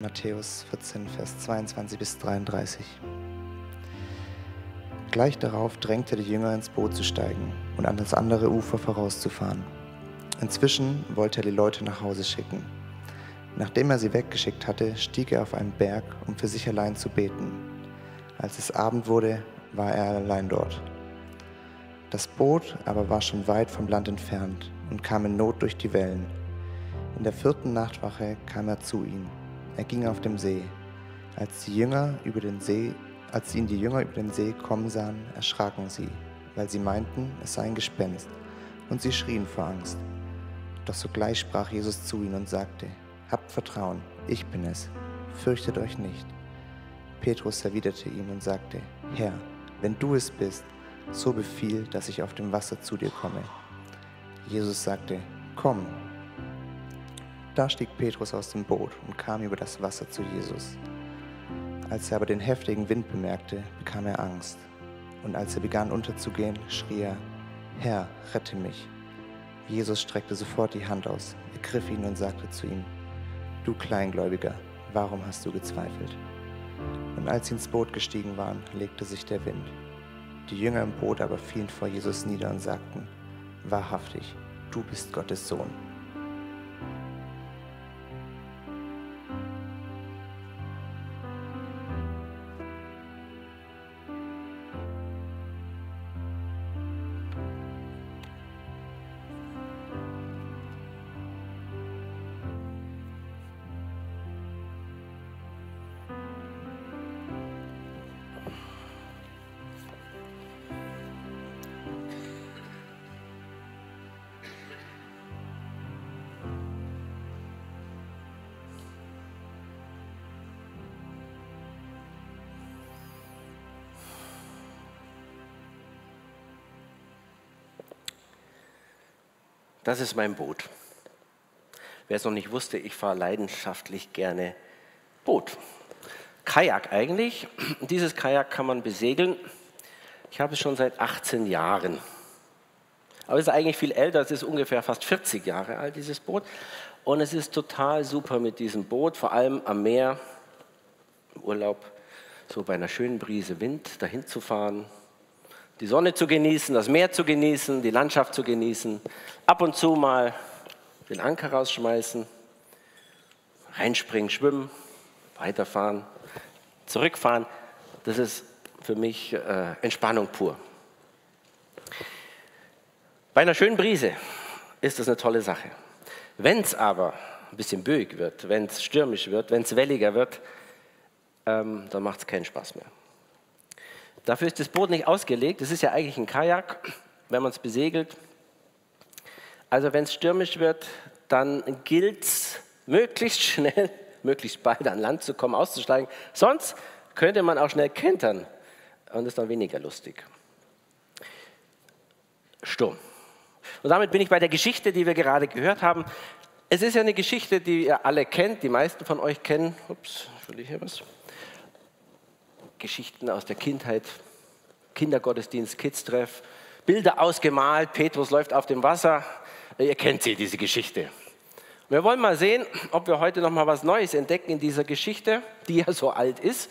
Matthäus 14, Vers 22 bis 33. Gleich darauf drängte der Jünger ins Boot zu steigen und an das andere Ufer vorauszufahren. Inzwischen wollte er die Leute nach Hause schicken. Nachdem er sie weggeschickt hatte, stieg er auf einen Berg, um für sich allein zu beten. Als es Abend wurde, war er allein dort. Das Boot aber war schon weit vom Land entfernt und kam in Not durch die Wellen. In der vierten Nachtwache kam er zu ihnen er ging auf dem See. Als, die Jünger über den See, als ihn die Jünger über den See kommen sahen, erschraken sie, weil sie meinten, es sei ein Gespenst, und sie schrien vor Angst. Doch sogleich sprach Jesus zu ihnen und sagte, Habt Vertrauen, ich bin es, fürchtet euch nicht. Petrus erwiderte ihm und sagte, Herr, wenn du es bist, so befiehl, dass ich auf dem Wasser zu dir komme. Jesus sagte, Komm. Da stieg Petrus aus dem Boot und kam über das Wasser zu Jesus. Als er aber den heftigen Wind bemerkte, bekam er Angst. Und als er begann unterzugehen, schrie er, Herr, rette mich. Jesus streckte sofort die Hand aus, ergriff ihn und sagte zu ihm, Du Kleingläubiger, warum hast du gezweifelt? Und als sie ins Boot gestiegen waren, legte sich der Wind. Die Jünger im Boot aber fielen vor Jesus nieder und sagten, Wahrhaftig, du bist Gottes Sohn. Das ist mein Boot. Wer es noch nicht wusste, ich fahre leidenschaftlich gerne Boot. Kajak eigentlich. Dieses Kajak kann man besegeln. Ich habe es schon seit 18 Jahren. Aber es ist eigentlich viel älter, es ist ungefähr fast 40 Jahre alt, dieses Boot. Und es ist total super mit diesem Boot, vor allem am Meer, im Urlaub, so bei einer schönen Brise Wind dahin zu fahren, die Sonne zu genießen, das Meer zu genießen, die Landschaft zu genießen, ab und zu mal den Anker rausschmeißen, reinspringen, schwimmen, weiterfahren, zurückfahren. Das ist für mich äh, Entspannung pur. Bei einer schönen Brise ist das eine tolle Sache. Wenn es aber ein bisschen böig wird, wenn es stürmisch wird, wenn es welliger wird, ähm, dann macht es keinen Spaß mehr. Dafür ist das Boot nicht ausgelegt. Es ist ja eigentlich ein Kajak, wenn man es besegelt. Also wenn es stürmisch wird, dann gilt es möglichst schnell, möglichst bald an Land zu kommen, auszusteigen. Sonst könnte man auch schnell kentern und ist dann weniger lustig. Sturm. Und damit bin ich bei der Geschichte, die wir gerade gehört haben. Es ist ja eine Geschichte, die ihr alle kennt, die meisten von euch kennen. Ups, ich hier was? Geschichten aus der Kindheit, Kindergottesdienst, Kids-Treff, Bilder ausgemalt, Petrus läuft auf dem Wasser. Ihr kennt sie, diese Geschichte. Wir wollen mal sehen, ob wir heute noch mal was Neues entdecken in dieser Geschichte, die ja so alt ist,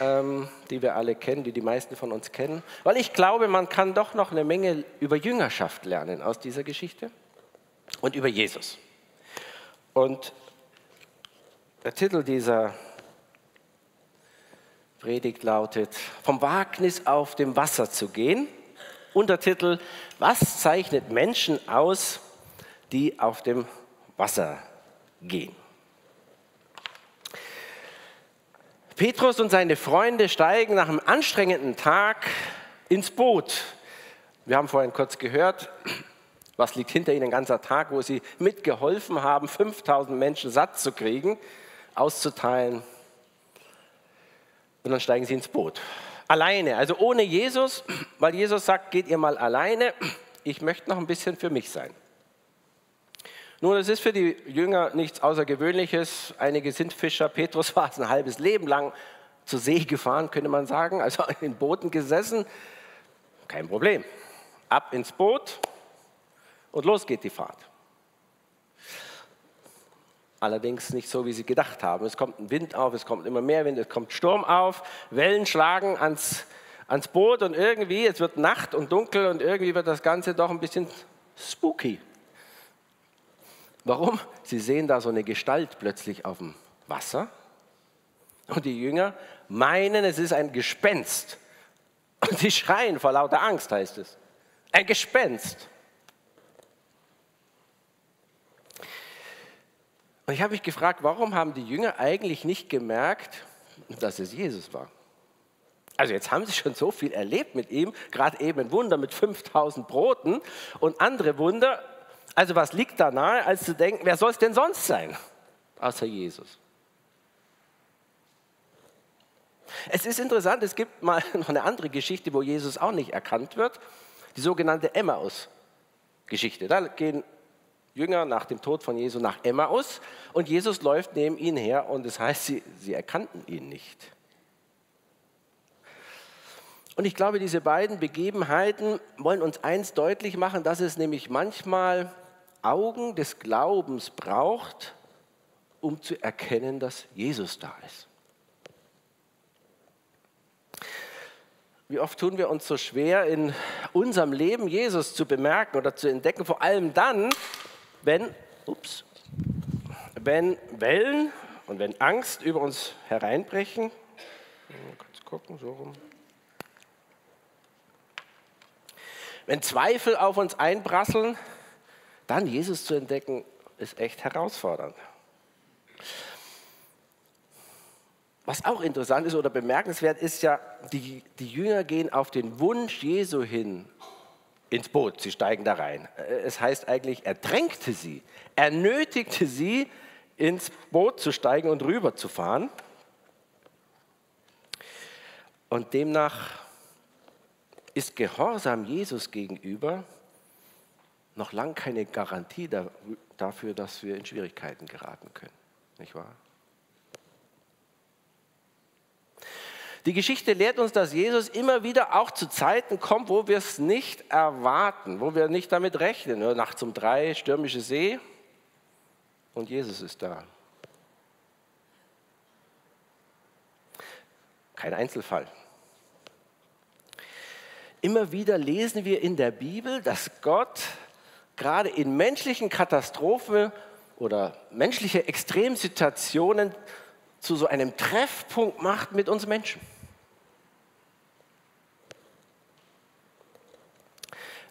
ähm, die wir alle kennen, die die meisten von uns kennen. Weil ich glaube, man kann doch noch eine Menge über Jüngerschaft lernen aus dieser Geschichte und über Jesus. Und der Titel dieser Predigt lautet, vom Wagnis auf dem Wasser zu gehen. Untertitel, was zeichnet Menschen aus, die auf dem Wasser gehen? Petrus und seine Freunde steigen nach einem anstrengenden Tag ins Boot. Wir haben vorhin kurz gehört, was liegt hinter ihnen ein ganzer Tag, wo sie mitgeholfen haben, 5000 Menschen satt zu kriegen, auszuteilen, und dann steigen sie ins Boot. Alleine, also ohne Jesus, weil Jesus sagt, geht ihr mal alleine, ich möchte noch ein bisschen für mich sein. Nun, es ist für die Jünger nichts Außergewöhnliches. Einige sind Fischer. Petrus war es ein halbes Leben lang zur See gefahren, könnte man sagen, also in Booten gesessen. Kein Problem. Ab ins Boot und los geht die Fahrt. Allerdings nicht so, wie sie gedacht haben. Es kommt ein Wind auf, es kommt immer mehr Wind, es kommt Sturm auf, Wellen schlagen ans, ans Boot und irgendwie, es wird Nacht und dunkel und irgendwie wird das Ganze doch ein bisschen spooky. Warum? Sie sehen da so eine Gestalt plötzlich auf dem Wasser und die Jünger meinen, es ist ein Gespenst. Und sie schreien vor lauter Angst, heißt es. Ein Gespenst. Und ich habe mich gefragt, warum haben die Jünger eigentlich nicht gemerkt, dass es Jesus war? Also jetzt haben sie schon so viel erlebt mit ihm, gerade eben ein Wunder mit 5000 Broten und andere Wunder. Also was liegt da nahe, als zu denken, wer soll es denn sonst sein, außer Jesus? Es ist interessant, es gibt mal noch eine andere Geschichte, wo Jesus auch nicht erkannt wird, die sogenannte Emmaus-Geschichte. Da gehen Jünger nach dem Tod von Jesus nach Emmaus und Jesus läuft neben ihnen her und das heißt, sie, sie erkannten ihn nicht. Und ich glaube, diese beiden Begebenheiten wollen uns eins deutlich machen, dass es nämlich manchmal Augen des Glaubens braucht, um zu erkennen, dass Jesus da ist. Wie oft tun wir uns so schwer, in unserem Leben Jesus zu bemerken oder zu entdecken, vor allem dann, wenn, ups, wenn Wellen und wenn Angst über uns hereinbrechen. Kurz gucken, so rum. Wenn Zweifel auf uns einprasseln, dann Jesus zu entdecken, ist echt herausfordernd. Was auch interessant ist oder bemerkenswert ist ja, die, die Jünger gehen auf den Wunsch Jesu hin ins Boot, sie steigen da rein. Es heißt eigentlich, er drängte sie, er nötigte sie, ins Boot zu steigen und rüber zu fahren. Und demnach ist Gehorsam Jesus gegenüber noch lang keine Garantie dafür, dass wir in Schwierigkeiten geraten können. Nicht wahr? Die Geschichte lehrt uns, dass Jesus immer wieder auch zu Zeiten kommt, wo wir es nicht erwarten, wo wir nicht damit rechnen. Nachts um drei, stürmische See und Jesus ist da. Kein Einzelfall. Immer wieder lesen wir in der Bibel, dass Gott gerade in menschlichen Katastrophen oder menschliche Extremsituationen zu so einem Treffpunkt macht mit uns Menschen.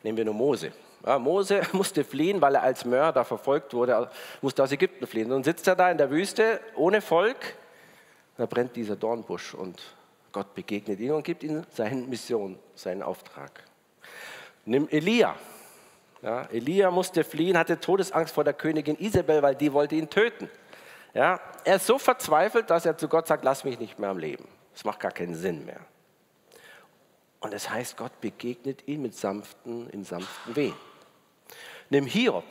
Nehmen wir nur Mose. Ja, Mose musste fliehen, weil er als Mörder verfolgt wurde, er musste aus Ägypten fliehen. Nun sitzt er da in der Wüste ohne Volk, da brennt dieser Dornbusch und Gott begegnet ihm und gibt ihm seine Mission, seinen Auftrag. Nimm Elia. Ja, Elia musste fliehen, hatte Todesangst vor der Königin Isabel, weil die wollte ihn töten. Ja, er ist so verzweifelt, dass er zu Gott sagt, lass mich nicht mehr am Leben. Das macht gar keinen Sinn mehr. Und es das heißt, Gott begegnet ihn mit sanften, in sanften Wehen. Nimm Hiob.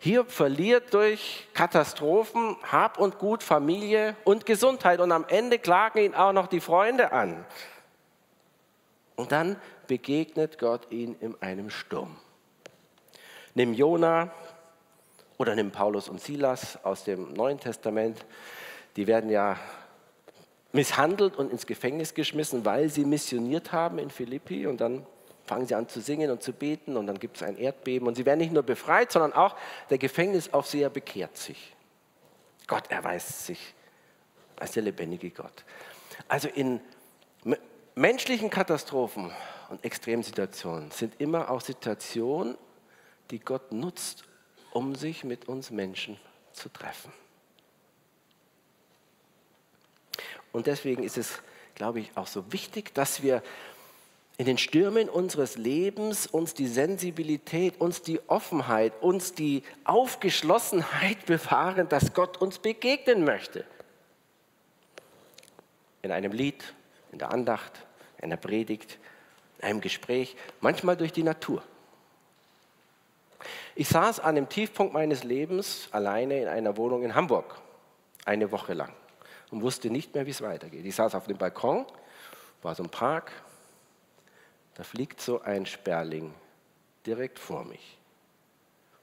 Hiob verliert durch Katastrophen Hab und Gut, Familie und Gesundheit und am Ende klagen ihn auch noch die Freunde an. Und dann begegnet Gott ihn in einem Sturm. Nimm Jona oder nimm Paulus und Silas aus dem Neuen Testament. Die werden ja misshandelt und ins Gefängnis geschmissen, weil sie missioniert haben in Philippi und dann fangen sie an zu singen und zu beten und dann gibt es ein Erdbeben und sie werden nicht nur befreit, sondern auch der Gefängnisaufseher bekehrt sich. Gott erweist sich als der lebendige Gott. Also in menschlichen Katastrophen und Extremsituationen sind immer auch Situationen, die Gott nutzt, um sich mit uns Menschen zu treffen. Und deswegen ist es, glaube ich, auch so wichtig, dass wir in den Stürmen unseres Lebens uns die Sensibilität, uns die Offenheit, uns die Aufgeschlossenheit bewahren, dass Gott uns begegnen möchte. In einem Lied, in der Andacht, in einer Predigt, in einem Gespräch, manchmal durch die Natur. Ich saß an dem Tiefpunkt meines Lebens alleine in einer Wohnung in Hamburg, eine Woche lang und wusste nicht mehr, wie es weitergeht. Ich saß auf dem Balkon, war so ein Park, da fliegt so ein Sperling direkt vor mich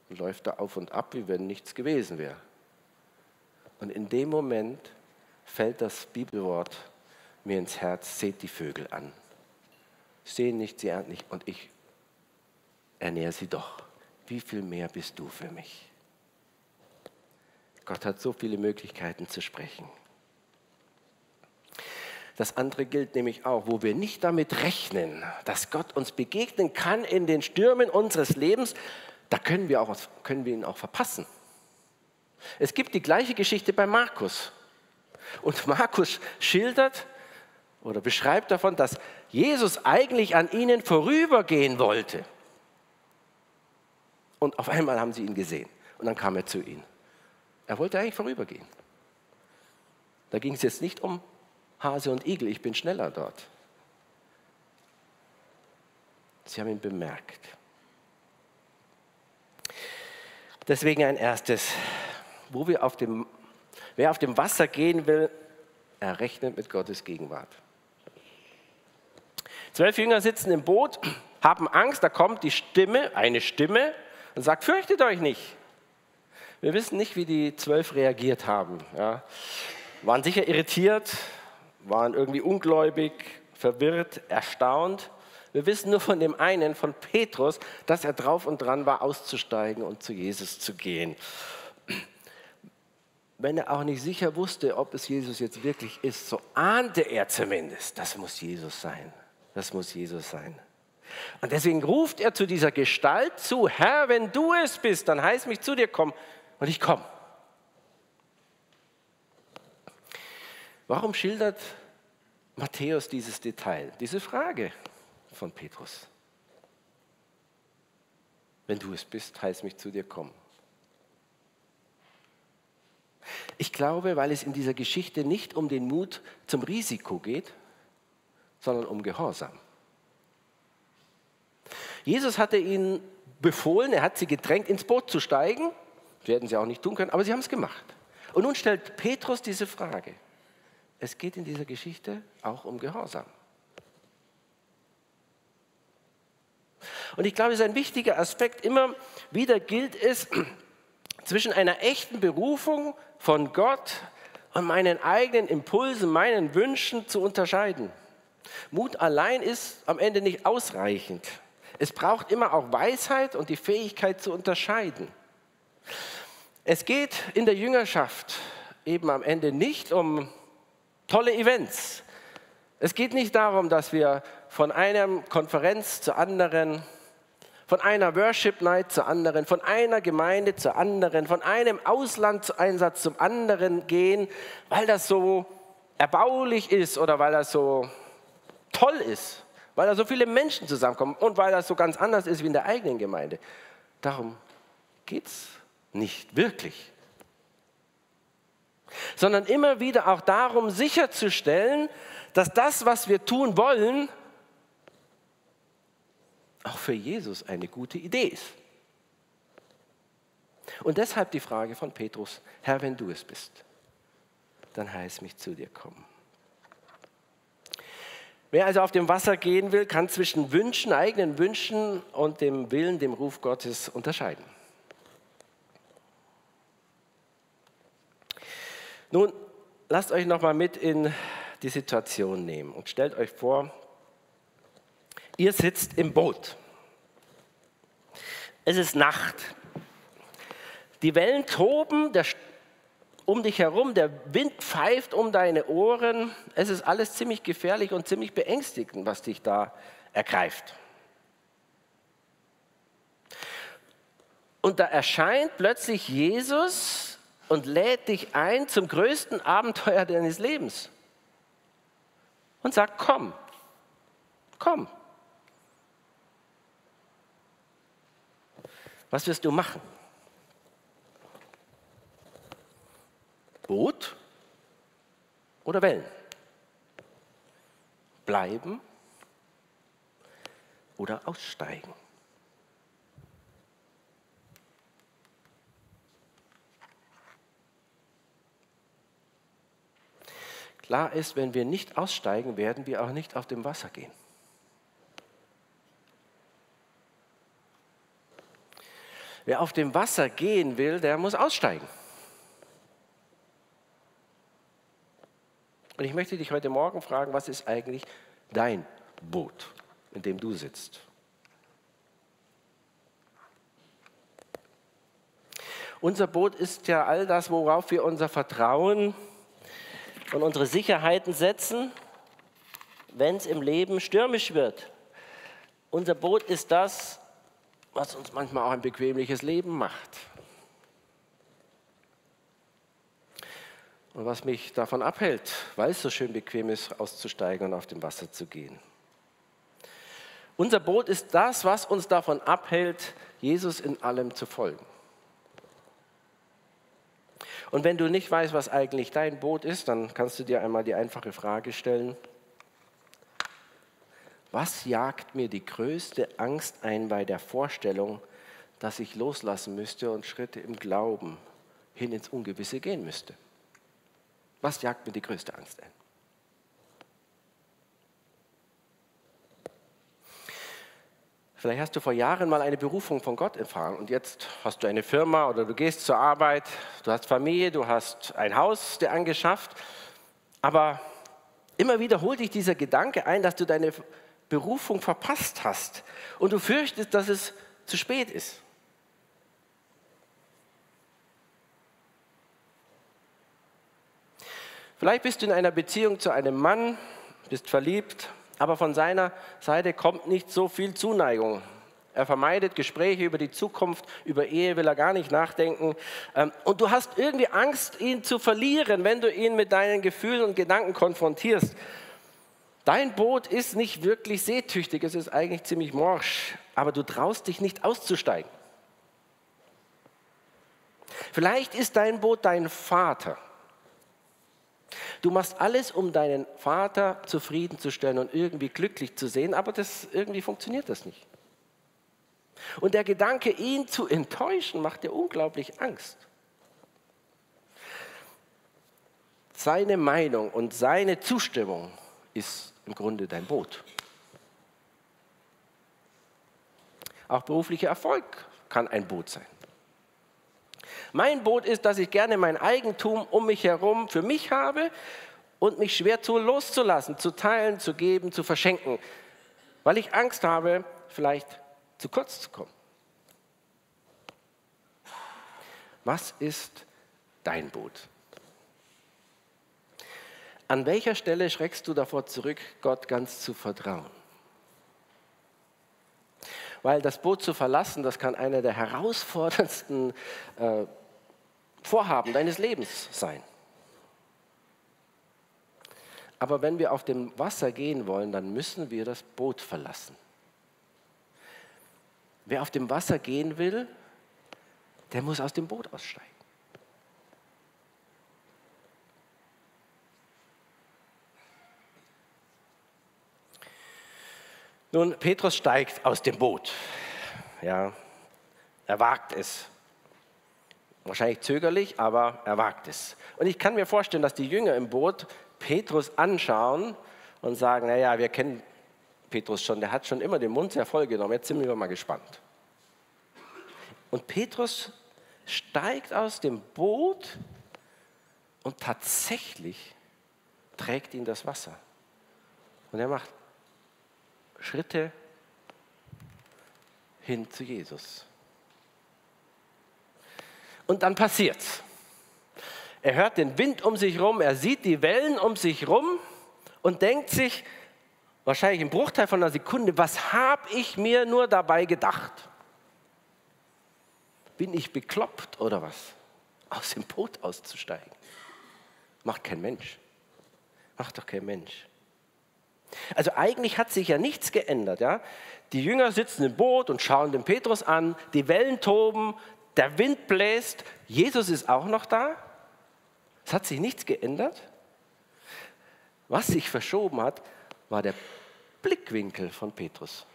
und läuft da auf und ab, wie wenn nichts gewesen wäre. Und in dem Moment fällt das Bibelwort mir ins Herz, seht die Vögel an. Sehen nicht, sie ernten nicht und ich ernähre sie doch. Wie viel mehr bist du für mich? Gott hat so viele Möglichkeiten zu sprechen. Das andere gilt nämlich auch, wo wir nicht damit rechnen, dass Gott uns begegnen kann in den Stürmen unseres Lebens, da können wir, auch, können wir ihn auch verpassen. Es gibt die gleiche Geschichte bei Markus. Und Markus schildert oder beschreibt davon, dass Jesus eigentlich an ihnen vorübergehen wollte. Und auf einmal haben sie ihn gesehen. Und dann kam er zu ihnen. Er wollte eigentlich vorübergehen. Da ging es jetzt nicht um Hase und Igel, ich bin schneller dort. Sie haben ihn bemerkt. Deswegen ein erstes, wo wir auf dem, wer auf dem Wasser gehen will, er rechnet mit Gottes Gegenwart. Zwölf Jünger sitzen im Boot, haben Angst, da kommt die Stimme, eine Stimme und sagt, fürchtet euch nicht. Wir wissen nicht, wie die zwölf reagiert haben. Ja. Waren sicher irritiert, waren irgendwie ungläubig, verwirrt, erstaunt. Wir wissen nur von dem einen, von Petrus, dass er drauf und dran war, auszusteigen und zu Jesus zu gehen. Wenn er auch nicht sicher wusste, ob es Jesus jetzt wirklich ist, so ahnte er zumindest, das muss Jesus sein. Das muss Jesus sein. Und deswegen ruft er zu dieser Gestalt zu, Herr, wenn du es bist, dann heiß mich zu dir kommen. Und ich komme. Warum schildert Matthäus dieses Detail, diese Frage von Petrus? Wenn du es bist, heiß mich zu dir kommen. Ich glaube, weil es in dieser Geschichte nicht um den Mut zum Risiko geht, sondern um Gehorsam. Jesus hatte ihnen befohlen, er hat sie gedrängt, ins Boot zu steigen. Sie hätten sie auch nicht tun können, aber sie haben es gemacht. Und nun stellt Petrus diese Frage. Es geht in dieser Geschichte auch um Gehorsam. Und ich glaube, es ist ein wichtiger Aspekt. Immer wieder gilt es, zwischen einer echten Berufung von Gott und meinen eigenen Impulsen, meinen Wünschen zu unterscheiden. Mut allein ist am Ende nicht ausreichend. Es braucht immer auch Weisheit und die Fähigkeit zu unterscheiden. Es geht in der Jüngerschaft eben am Ende nicht um tolle Events. Es geht nicht darum, dass wir von einer Konferenz zur anderen, von einer Worship Night zur anderen, von einer Gemeinde zur anderen, von einem Auslandseinsatz zum anderen gehen, weil das so erbaulich ist oder weil das so toll ist, weil da so viele Menschen zusammenkommen und weil das so ganz anders ist wie in der eigenen Gemeinde. Darum geht es nicht wirklich. Sondern immer wieder auch darum sicherzustellen, dass das, was wir tun wollen, auch für Jesus eine gute Idee ist. Und deshalb die Frage von Petrus, Herr, wenn du es bist, dann heiß mich zu dir kommen. Wer also auf dem Wasser gehen will, kann zwischen Wünschen, eigenen Wünschen und dem Willen, dem Ruf Gottes unterscheiden. Nun, lasst euch noch mal mit in die Situation nehmen und stellt euch vor, ihr sitzt im Boot. Es ist Nacht. Die Wellen toben, der um dich herum, der Wind pfeift um deine Ohren. Es ist alles ziemlich gefährlich und ziemlich beängstigend, was dich da ergreift. Und da erscheint plötzlich Jesus und lädt dich ein zum größten Abenteuer deines Lebens. Und sagt, komm, komm. Was wirst du machen? Boot oder Wellen? Bleiben oder aussteigen? Klar ist, wenn wir nicht aussteigen, werden wir auch nicht auf dem Wasser gehen. Wer auf dem Wasser gehen will, der muss aussteigen. Und ich möchte dich heute Morgen fragen, was ist eigentlich dein Boot, in dem du sitzt? Unser Boot ist ja all das, worauf wir unser Vertrauen und unsere Sicherheiten setzen, wenn es im Leben stürmisch wird. Unser Boot ist das, was uns manchmal auch ein bequemliches Leben macht. Und was mich davon abhält, weil es so schön bequem ist, auszusteigen und auf dem Wasser zu gehen. Unser Boot ist das, was uns davon abhält, Jesus in allem zu folgen. Und wenn du nicht weißt, was eigentlich dein Boot ist, dann kannst du dir einmal die einfache Frage stellen, was jagt mir die größte Angst ein bei der Vorstellung, dass ich loslassen müsste und Schritte im Glauben hin ins Ungewisse gehen müsste? Was jagt mir die größte Angst ein? Vielleicht hast du vor Jahren mal eine Berufung von Gott erfahren und jetzt hast du eine Firma oder du gehst zur Arbeit, du hast Familie, du hast ein Haus dir angeschafft, aber immer wieder holt dich dieser Gedanke ein, dass du deine Berufung verpasst hast und du fürchtest, dass es zu spät ist. Vielleicht bist du in einer Beziehung zu einem Mann, bist verliebt, aber von seiner Seite kommt nicht so viel Zuneigung. Er vermeidet Gespräche über die Zukunft, über Ehe will er gar nicht nachdenken. Ähm, und du hast irgendwie Angst, ihn zu verlieren, wenn du ihn mit deinen Gefühlen und Gedanken konfrontierst. Dein Boot ist nicht wirklich seetüchtig, es ist eigentlich ziemlich morsch, aber du traust dich nicht auszusteigen. Vielleicht ist dein Boot dein Vater Du machst alles, um deinen Vater zufriedenzustellen und irgendwie glücklich zu sehen, aber das, irgendwie funktioniert das nicht. Und der Gedanke, ihn zu enttäuschen, macht dir unglaublich Angst. Seine Meinung und seine Zustimmung ist im Grunde dein Boot. Auch beruflicher Erfolg kann ein Boot sein. Mein Boot ist, dass ich gerne mein Eigentum um mich herum für mich habe und mich schwer tue, loszulassen, zu teilen, zu geben, zu verschenken, weil ich Angst habe, vielleicht zu kurz zu kommen. Was ist dein Boot? An welcher Stelle schreckst du davor zurück, Gott ganz zu vertrauen? Weil das Boot zu verlassen, das kann einer der herausforderndsten äh, Vorhaben deines Lebens sein. Aber wenn wir auf dem Wasser gehen wollen, dann müssen wir das Boot verlassen. Wer auf dem Wasser gehen will, der muss aus dem Boot aussteigen. Nun, Petrus steigt aus dem Boot. Ja, er wagt es. Wahrscheinlich zögerlich, aber er wagt es. Und ich kann mir vorstellen, dass die Jünger im Boot Petrus anschauen und sagen, naja, wir kennen Petrus schon, der hat schon immer den Mund sehr voll genommen, jetzt sind wir mal gespannt. Und Petrus steigt aus dem Boot und tatsächlich trägt ihn das Wasser. Und er macht Schritte hin zu Jesus. Und dann passiert's. Er hört den Wind um sich rum, er sieht die Wellen um sich rum und denkt sich, wahrscheinlich im Bruchteil von einer Sekunde, was habe ich mir nur dabei gedacht? Bin ich bekloppt oder was? Aus dem Boot auszusteigen. Macht kein Mensch. Macht doch kein Mensch. Also eigentlich hat sich ja nichts geändert. Ja? Die Jünger sitzen im Boot und schauen den Petrus an, die Wellen toben, der Wind bläst, Jesus ist auch noch da. Es hat sich nichts geändert. Was sich verschoben hat, war der Blickwinkel von Petrus.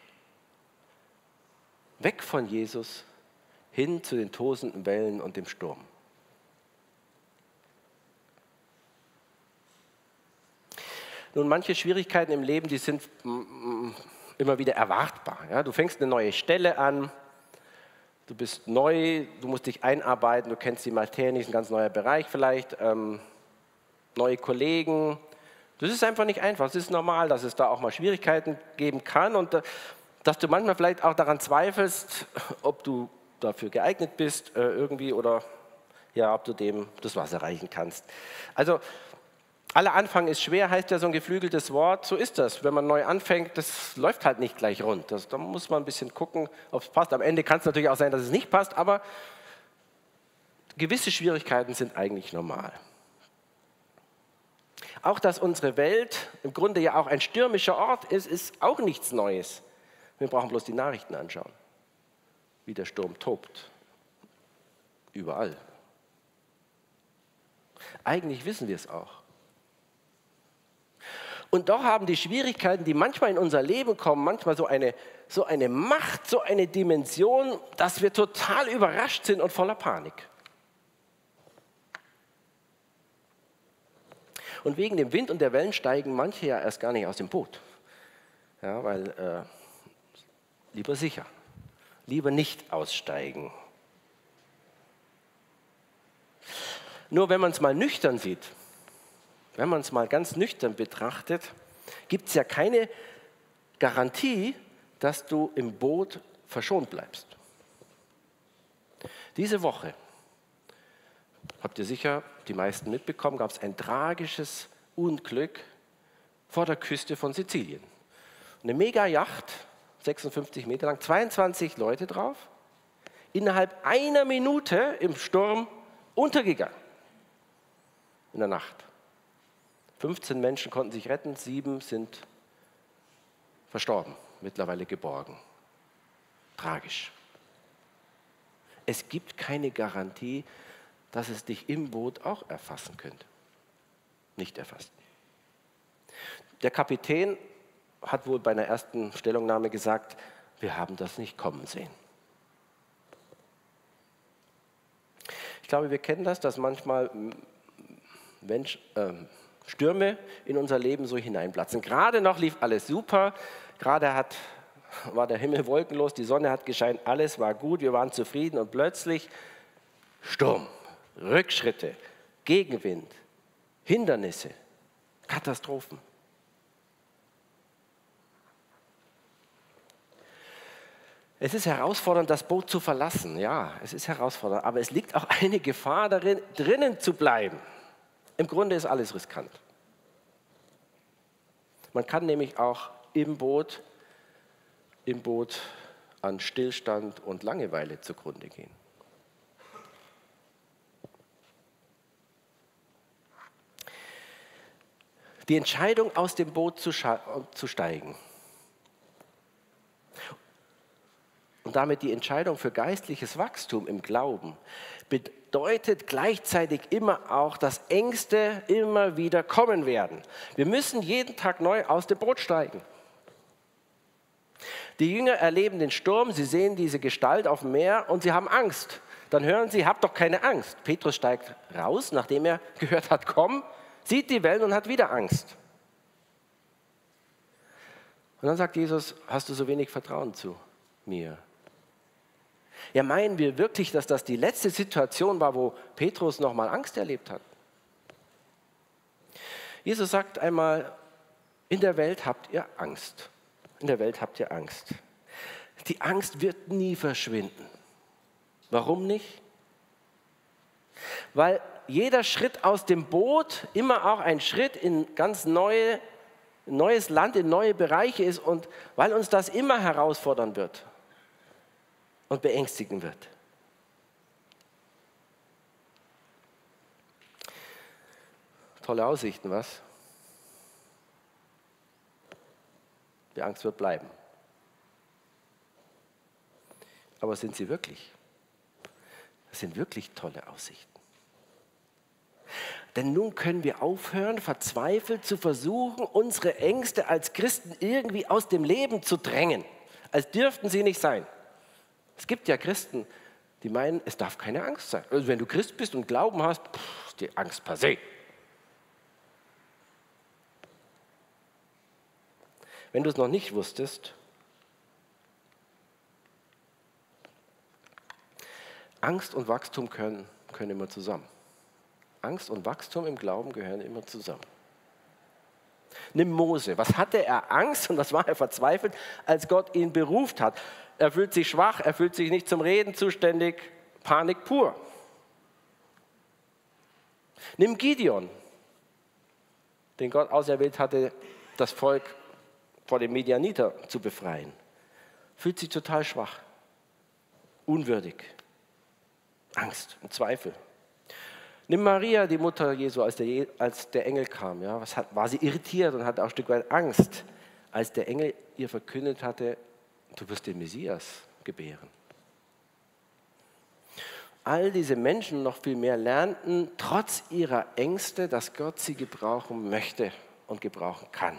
Weg von Jesus hin zu den tosenden Wellen und dem Sturm. Nun, manche Schwierigkeiten im Leben, die sind mm, mm, immer wieder erwartbar. Ja? Du fängst eine neue Stelle an, Du bist neu, du musst dich einarbeiten, du kennst die Materie nicht, ein ganz neuer Bereich vielleicht, ähm, neue Kollegen, Das ist einfach nicht einfach. Es ist normal, dass es da auch mal Schwierigkeiten geben kann und äh, dass du manchmal vielleicht auch daran zweifelst, ob du dafür geeignet bist äh, irgendwie oder ja, ob du dem das Wasser reichen kannst. Also aller Anfang ist schwer, heißt ja so ein geflügeltes Wort. So ist das. Wenn man neu anfängt, das läuft halt nicht gleich rund. Das, da muss man ein bisschen gucken, ob es passt. Am Ende kann es natürlich auch sein, dass es nicht passt, aber gewisse Schwierigkeiten sind eigentlich normal. Auch dass unsere Welt im Grunde ja auch ein stürmischer Ort ist, ist auch nichts Neues. Wir brauchen bloß die Nachrichten anschauen, wie der Sturm tobt. Überall. Eigentlich wissen wir es auch. Und doch haben die Schwierigkeiten, die manchmal in unser Leben kommen, manchmal so eine, so eine Macht, so eine Dimension, dass wir total überrascht sind und voller Panik. Und wegen dem Wind und der Wellen steigen manche ja erst gar nicht aus dem Boot. Ja, weil äh, lieber sicher, lieber nicht aussteigen. Nur wenn man es mal nüchtern sieht, wenn man es mal ganz nüchtern betrachtet, gibt es ja keine Garantie, dass du im Boot verschont bleibst. Diese Woche, habt ihr sicher die meisten mitbekommen, gab es ein tragisches Unglück vor der Küste von Sizilien. Eine Mega-Yacht, 56 Meter lang, 22 Leute drauf, innerhalb einer Minute im Sturm untergegangen. In der Nacht. 15 Menschen konnten sich retten, sieben sind verstorben, mittlerweile geborgen. Tragisch. Es gibt keine Garantie, dass es dich im Boot auch erfassen könnte. Nicht erfasst. Der Kapitän hat wohl bei einer ersten Stellungnahme gesagt, wir haben das nicht kommen sehen. Ich glaube, wir kennen das, dass manchmal Mensch, äh, Stürme in unser Leben so hineinplatzen. Gerade noch lief alles super, gerade hat, war der Himmel wolkenlos, die Sonne hat gescheint, alles war gut, wir waren zufrieden und plötzlich Sturm. Rückschritte, Gegenwind, Hindernisse, Katastrophen. Es ist herausfordernd, das Boot zu verlassen. Ja, es ist herausfordernd, aber es liegt auch eine Gefahr darin, drinnen zu bleiben. Im Grunde ist alles riskant. Man kann nämlich auch im Boot, im Boot an Stillstand und Langeweile zugrunde gehen. die Entscheidung, aus dem Boot zu, zu steigen und damit die Entscheidung für geistliches Wachstum im Glauben bedeutet gleichzeitig immer auch, dass Ängste immer wieder kommen werden. Wir müssen jeden Tag neu aus dem Boot steigen. Die Jünger erleben den Sturm, sie sehen diese Gestalt auf dem Meer und sie haben Angst. Dann hören sie, habt doch keine Angst. Petrus steigt raus, nachdem er gehört hat, komm, sieht die Wellen und hat wieder Angst. Und dann sagt Jesus, hast du so wenig Vertrauen zu mir? Ja, meinen wir wirklich, dass das die letzte Situation war, wo Petrus nochmal Angst erlebt hat? Jesus sagt einmal, in der Welt habt ihr Angst. In der Welt habt ihr Angst. Die Angst wird nie verschwinden. Warum nicht? Weil jeder Schritt aus dem Boot immer auch ein Schritt in ganz neue, neues Land, in neue Bereiche ist und weil uns das immer herausfordern wird und beängstigen wird. Tolle Aussichten, was? Die Angst wird bleiben. Aber sind sie wirklich? Das sind wirklich tolle Aussichten. Denn nun können wir aufhören, verzweifelt zu versuchen, unsere Ängste als Christen irgendwie aus dem Leben zu drängen, als dürften sie nicht sein. Es gibt ja Christen, die meinen, es darf keine Angst sein. Also wenn du Christ bist und Glauben hast, pff, ist die Angst per se. Wenn du es noch nicht wusstest, Angst und Wachstum können, können immer zusammen. Angst und Wachstum im Glauben gehören immer zusammen. Nimm Mose. Was hatte er Angst und was war er verzweifelt, als Gott ihn beruft hat? Er fühlt sich schwach, er fühlt sich nicht zum Reden zuständig, Panik pur. Nimm Gideon, den Gott auserwählt hatte, das Volk vor dem Medianiter zu befreien. Fühlt sich total schwach, unwürdig, Angst und Zweifel. Nimm Maria, die Mutter Jesu, als der, als der Engel kam. Ja, was hat, war sie irritiert und hatte auch ein Stück weit Angst, als der Engel ihr verkündet hatte, du wirst den Messias gebären. All diese Menschen noch viel mehr lernten, trotz ihrer Ängste, dass Gott sie gebrauchen möchte und gebrauchen kann.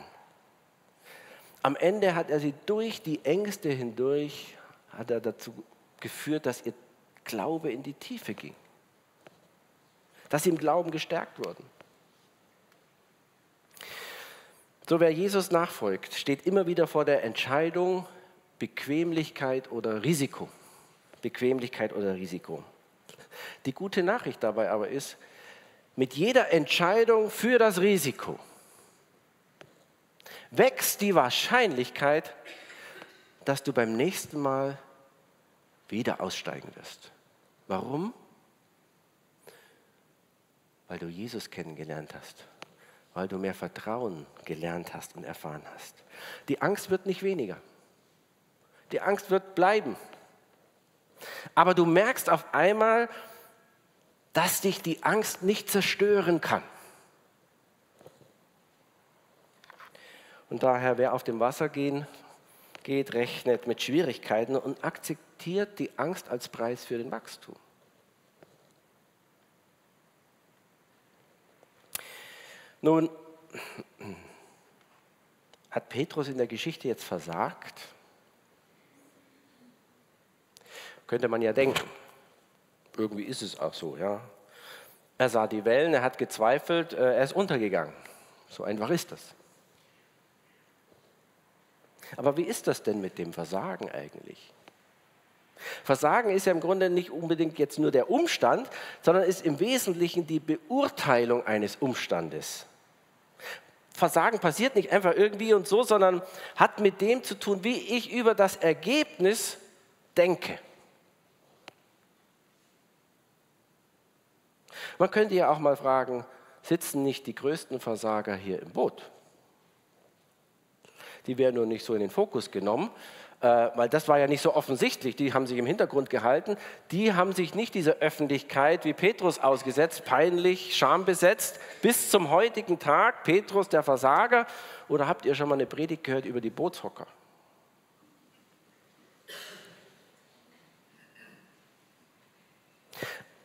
Am Ende hat er sie durch die Ängste hindurch, hat er dazu geführt, dass ihr Glaube in die Tiefe ging dass sie im Glauben gestärkt wurden. So wer Jesus nachfolgt, steht immer wieder vor der Entscheidung Bequemlichkeit oder Risiko. Bequemlichkeit oder Risiko. Die gute Nachricht dabei aber ist, mit jeder Entscheidung für das Risiko wächst die Wahrscheinlichkeit, dass du beim nächsten Mal wieder aussteigen wirst. Warum? Weil du Jesus kennengelernt hast, weil du mehr Vertrauen gelernt hast und erfahren hast. Die Angst wird nicht weniger. Die Angst wird bleiben. Aber du merkst auf einmal, dass dich die Angst nicht zerstören kann. Und daher, wer auf dem Wasser gehen, geht, rechnet mit Schwierigkeiten und akzeptiert die Angst als Preis für den Wachstum. Nun, hat Petrus in der Geschichte jetzt versagt? Könnte man ja denken. Irgendwie ist es auch so, ja. Er sah die Wellen, er hat gezweifelt, äh, er ist untergegangen. So einfach ist das. Aber wie ist das denn mit dem Versagen eigentlich? Versagen ist ja im Grunde nicht unbedingt jetzt nur der Umstand, sondern ist im Wesentlichen die Beurteilung eines Umstandes. Versagen passiert nicht einfach irgendwie und so, sondern hat mit dem zu tun, wie ich über das Ergebnis denke. Man könnte ja auch mal fragen, sitzen nicht die größten Versager hier im Boot? Die werden nur nicht so in den Fokus genommen, äh, weil das war ja nicht so offensichtlich, die haben sich im Hintergrund gehalten, die haben sich nicht dieser Öffentlichkeit wie Petrus ausgesetzt, peinlich, schambesetzt, bis zum heutigen Tag, Petrus der Versager, oder habt ihr schon mal eine Predigt gehört über die Bootshocker?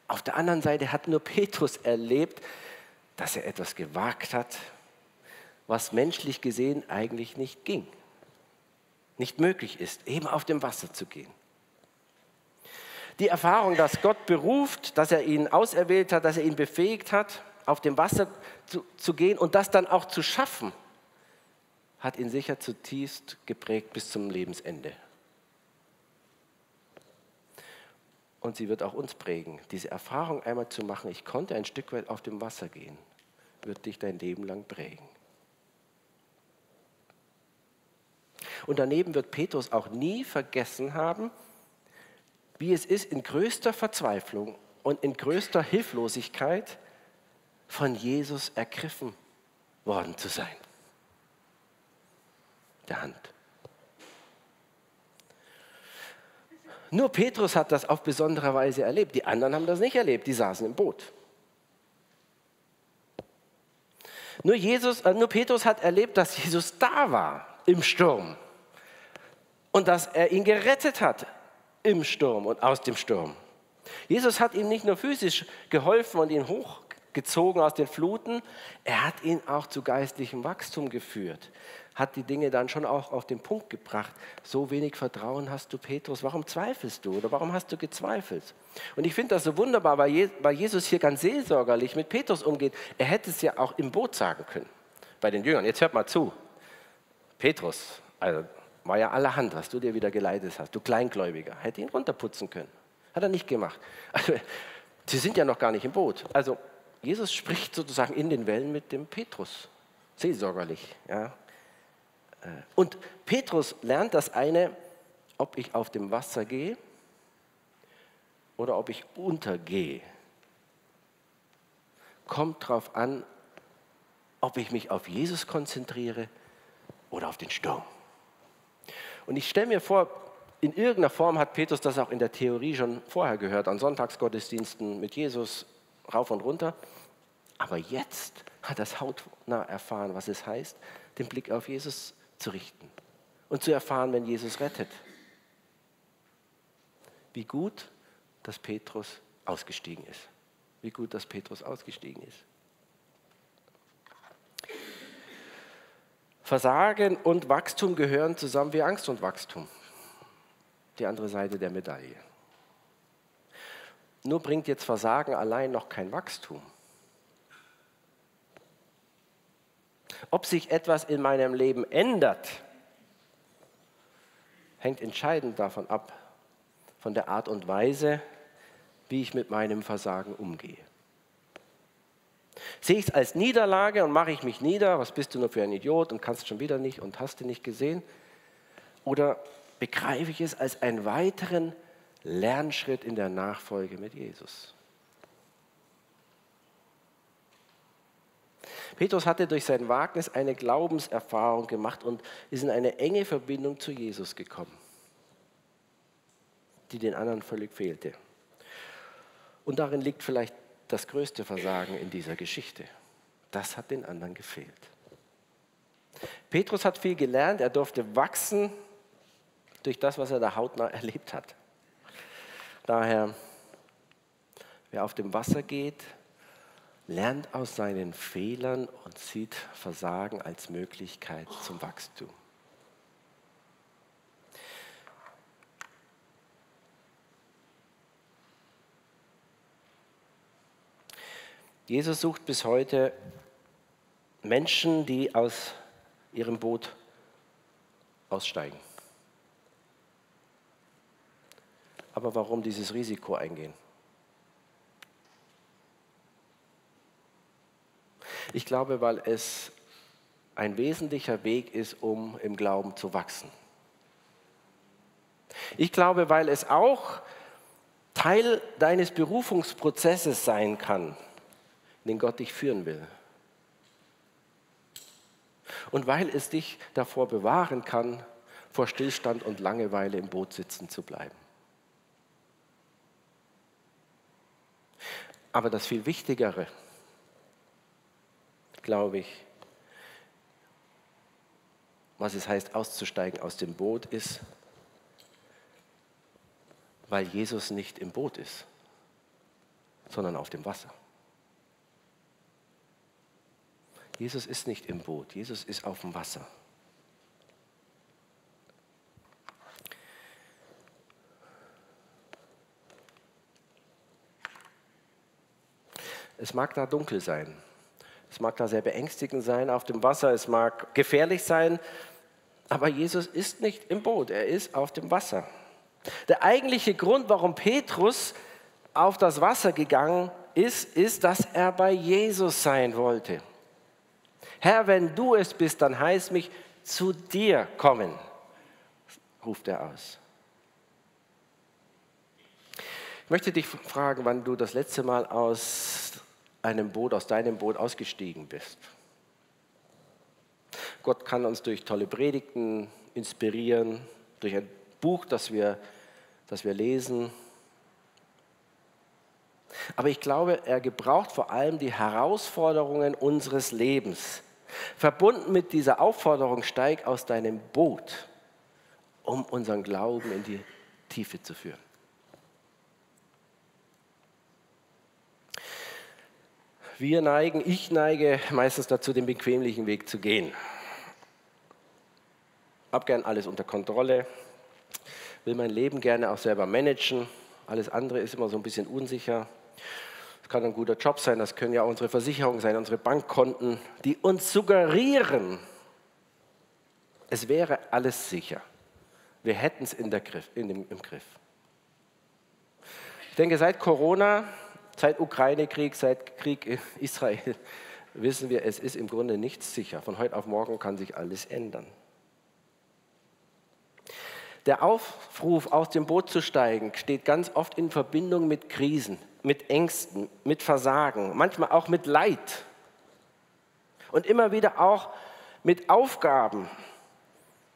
Auf der anderen Seite hat nur Petrus erlebt, dass er etwas gewagt hat, was menschlich gesehen eigentlich nicht ging nicht möglich ist, eben auf dem Wasser zu gehen. Die Erfahrung, dass Gott beruft, dass er ihn auserwählt hat, dass er ihn befähigt hat, auf dem Wasser zu, zu gehen und das dann auch zu schaffen, hat ihn sicher zutiefst geprägt bis zum Lebensende. Und sie wird auch uns prägen. Diese Erfahrung einmal zu machen, ich konnte ein Stück weit auf dem Wasser gehen, wird dich dein Leben lang prägen. Und daneben wird Petrus auch nie vergessen haben, wie es ist, in größter Verzweiflung und in größter Hilflosigkeit von Jesus ergriffen worden zu sein. Der Hand. Nur Petrus hat das auf besondere Weise erlebt. Die anderen haben das nicht erlebt, die saßen im Boot. Nur, Jesus, äh, nur Petrus hat erlebt, dass Jesus da war im Sturm und dass er ihn gerettet hat im Sturm und aus dem Sturm. Jesus hat ihm nicht nur physisch geholfen und ihn hochgezogen aus den Fluten, er hat ihn auch zu geistlichem Wachstum geführt, hat die Dinge dann schon auch auf den Punkt gebracht. So wenig Vertrauen hast du, Petrus, warum zweifelst du oder warum hast du gezweifelt? Und ich finde das so wunderbar, weil Jesus hier ganz seelsorgerlich mit Petrus umgeht. Er hätte es ja auch im Boot sagen können, bei den Jüngern. Jetzt hört mal zu. Petrus, also war ja allerhand, was du dir wieder geleitet hast. Du Kleingläubiger. Hätte ihn runterputzen können. Hat er nicht gemacht. Also, sie sind ja noch gar nicht im Boot. Also Jesus spricht sozusagen in den Wellen mit dem Petrus. seelsorgerlich. Ja. Äh, und Petrus lernt das eine, ob ich auf dem Wasser gehe oder ob ich untergehe. Kommt darauf an, ob ich mich auf Jesus konzentriere oder auf den Sturm. Und ich stelle mir vor, in irgendeiner Form hat Petrus das auch in der Theorie schon vorher gehört, an Sonntagsgottesdiensten mit Jesus rauf und runter. Aber jetzt hat er es hautnah erfahren, was es heißt, den Blick auf Jesus zu richten und zu erfahren, wenn Jesus rettet. Wie gut, dass Petrus ausgestiegen ist. Wie gut, dass Petrus ausgestiegen ist. Versagen und Wachstum gehören zusammen wie Angst und Wachstum die andere Seite der Medaille. Nur bringt jetzt Versagen allein noch kein Wachstum. Ob sich etwas in meinem Leben ändert, hängt entscheidend davon ab, von der Art und Weise, wie ich mit meinem Versagen umgehe. Sehe ich es als Niederlage und mache ich mich nieder, was bist du nur für ein Idiot und kannst schon wieder nicht und hast du nicht gesehen? Oder begreife ich es als einen weiteren Lernschritt in der Nachfolge mit Jesus. Petrus hatte durch sein Wagnis eine Glaubenserfahrung gemacht und ist in eine enge Verbindung zu Jesus gekommen, die den anderen völlig fehlte. Und darin liegt vielleicht das größte Versagen in dieser Geschichte. Das hat den anderen gefehlt. Petrus hat viel gelernt, er durfte wachsen durch das, was er da hautnah erlebt hat. Daher, wer auf dem Wasser geht, lernt aus seinen Fehlern und sieht Versagen als Möglichkeit zum Wachstum. Jesus sucht bis heute Menschen, die aus ihrem Boot aussteigen. Aber warum dieses Risiko eingehen? Ich glaube, weil es ein wesentlicher Weg ist, um im Glauben zu wachsen. Ich glaube, weil es auch Teil deines Berufungsprozesses sein kann, den Gott dich führen will. Und weil es dich davor bewahren kann, vor Stillstand und Langeweile im Boot sitzen zu bleiben. Aber das viel Wichtigere, glaube ich, was es heißt, auszusteigen aus dem Boot, ist, weil Jesus nicht im Boot ist, sondern auf dem Wasser. Jesus ist nicht im Boot, Jesus ist auf dem Wasser. Es mag da dunkel sein. Es mag da sehr beängstigend sein auf dem Wasser. Es mag gefährlich sein. Aber Jesus ist nicht im Boot. Er ist auf dem Wasser. Der eigentliche Grund, warum Petrus auf das Wasser gegangen ist, ist, dass er bei Jesus sein wollte. Herr, wenn du es bist, dann heißt mich zu dir kommen, ruft er aus. Ich möchte dich fragen, wann du das letzte Mal aus einem Boot, aus deinem Boot ausgestiegen bist. Gott kann uns durch tolle Predigten inspirieren, durch ein Buch, das wir, das wir lesen. Aber ich glaube, er gebraucht vor allem die Herausforderungen unseres Lebens. Verbunden mit dieser Aufforderung, steig aus deinem Boot, um unseren Glauben in die Tiefe zu führen. Wir neigen, ich neige meistens dazu, den bequemlichen Weg zu gehen. Hab gern alles unter Kontrolle, will mein Leben gerne auch selber managen. Alles andere ist immer so ein bisschen unsicher. Kann ein guter Job sein, das können ja unsere Versicherungen sein, unsere Bankkonten, die uns suggerieren, es wäre alles sicher. Wir hätten es in in dem, im Griff. Ich denke, seit Corona seit Ukraine-Krieg, seit Krieg in Israel, wissen wir, es ist im Grunde nichts sicher. Von heute auf morgen kann sich alles ändern. Der Aufruf, aus dem Boot zu steigen, steht ganz oft in Verbindung mit Krisen, mit Ängsten, mit Versagen, manchmal auch mit Leid und immer wieder auch mit Aufgaben,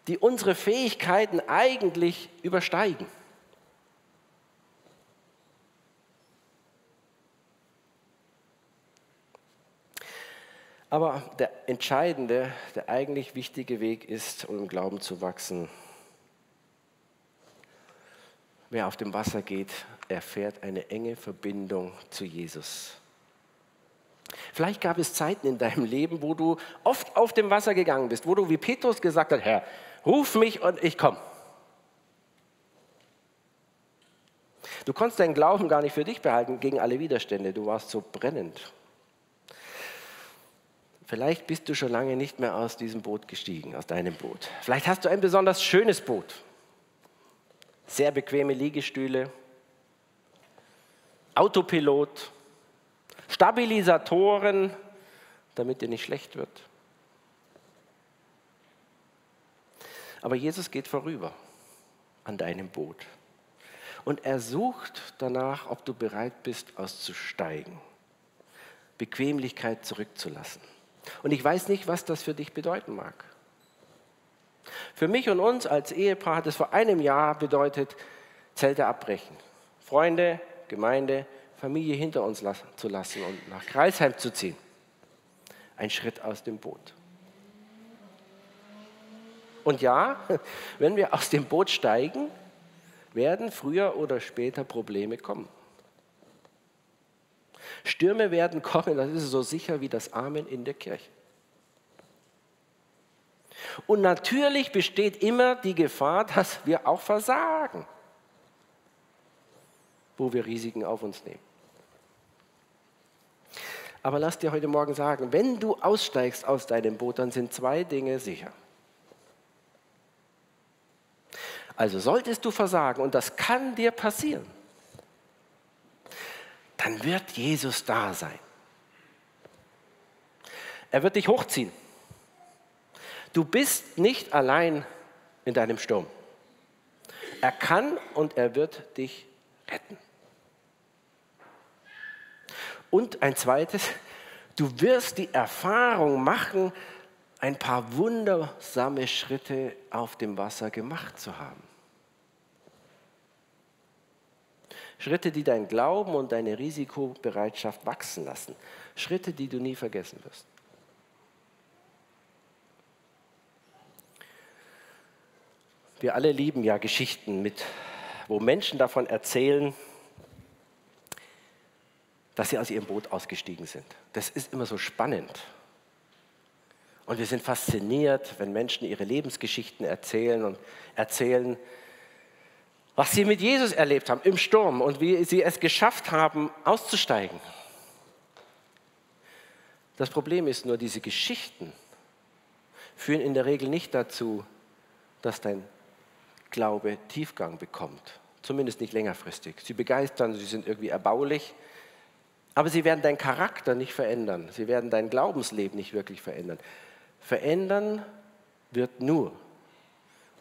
die unsere Fähigkeiten eigentlich übersteigen. Aber der entscheidende, der eigentlich wichtige Weg ist, um im Glauben zu wachsen, wer auf dem Wasser geht, erfährt eine enge Verbindung zu Jesus. Vielleicht gab es Zeiten in deinem Leben, wo du oft auf dem Wasser gegangen bist, wo du wie Petrus gesagt hast, Herr, ruf mich und ich komme. Du konntest deinen Glauben gar nicht für dich behalten gegen alle Widerstände. Du warst so brennend. Vielleicht bist du schon lange nicht mehr aus diesem Boot gestiegen, aus deinem Boot. Vielleicht hast du ein besonders schönes Boot. Sehr bequeme Liegestühle, Autopilot, Stabilisatoren, damit dir nicht schlecht wird. Aber Jesus geht vorüber an deinem Boot. Und er sucht danach, ob du bereit bist, auszusteigen, Bequemlichkeit zurückzulassen. Und ich weiß nicht, was das für dich bedeuten mag. Für mich und uns als Ehepaar hat es vor einem Jahr bedeutet, Zelte abbrechen. Freunde, Gemeinde, Familie hinter uns zu lassen und nach Kreisheim zu ziehen. Ein Schritt aus dem Boot. Und ja, wenn wir aus dem Boot steigen, werden früher oder später Probleme kommen. Stürme werden kommen, das ist so sicher wie das Amen in der Kirche. Und natürlich besteht immer die Gefahr, dass wir auch versagen, wo wir Risiken auf uns nehmen. Aber lass dir heute Morgen sagen, wenn du aussteigst aus deinem Boot, dann sind zwei Dinge sicher. Also solltest du versagen, und das kann dir passieren, dann wird Jesus da sein. Er wird dich hochziehen. Du bist nicht allein in deinem Sturm. Er kann und er wird dich retten. Und ein zweites, du wirst die Erfahrung machen, ein paar wundersame Schritte auf dem Wasser gemacht zu haben. Schritte, die dein Glauben und deine Risikobereitschaft wachsen lassen. Schritte, die du nie vergessen wirst. Wir alle lieben ja Geschichten, mit, wo Menschen davon erzählen, dass sie aus ihrem Boot ausgestiegen sind. Das ist immer so spannend. Und wir sind fasziniert, wenn Menschen ihre Lebensgeschichten erzählen und erzählen, was sie mit Jesus erlebt haben im Sturm und wie sie es geschafft haben, auszusteigen. Das Problem ist nur, diese Geschichten führen in der Regel nicht dazu, dass dein Glaube Tiefgang bekommt. Zumindest nicht längerfristig. Sie begeistern, sie sind irgendwie erbaulich, aber sie werden deinen Charakter nicht verändern. Sie werden dein Glaubensleben nicht wirklich verändern. Verändern wird nur,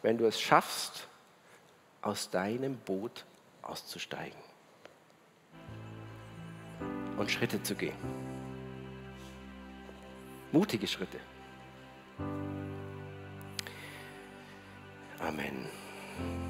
wenn du es schaffst, aus deinem Boot auszusteigen und Schritte zu gehen. Mutige Schritte. Amen. Mm-hmm.